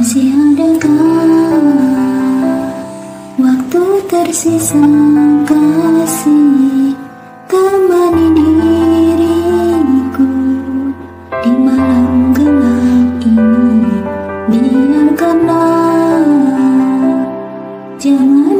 Masih adakah waktu tersisa kasih temani diriku di malam gelap ini? Biarkanlah jangan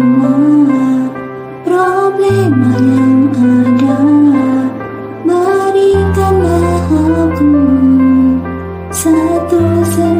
Giữa.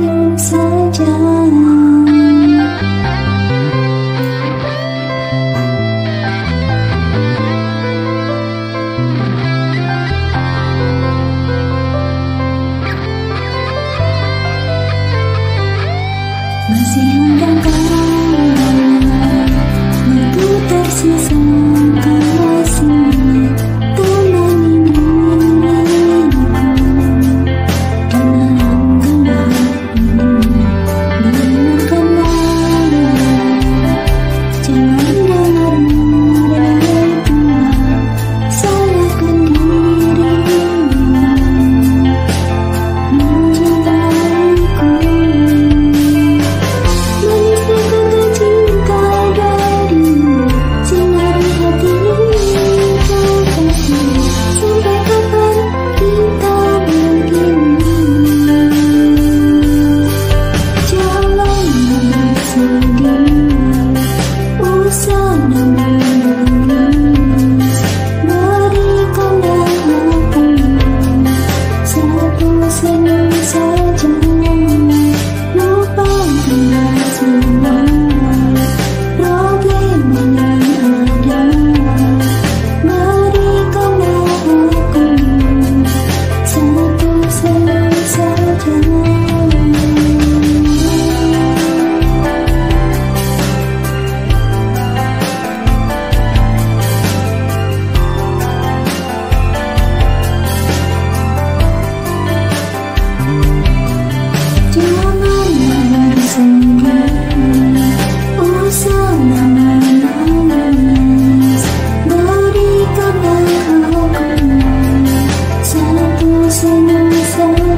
Thank you.